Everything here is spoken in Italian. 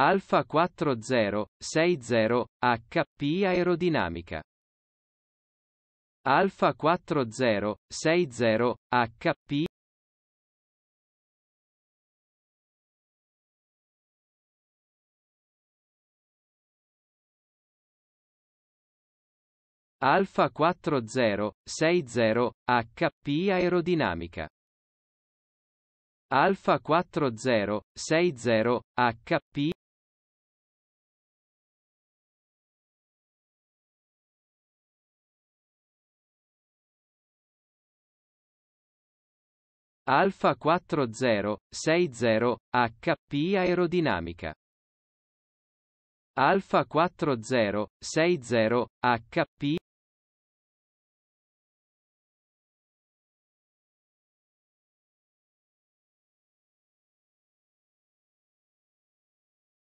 Alfa 4060 HP aerodinamica. Alfa 4060 HP Alfa 4060 HP aerodinamica. Alfa 4060 HP Alfa 4060 HP aerodinamica. Alfa 4060 HP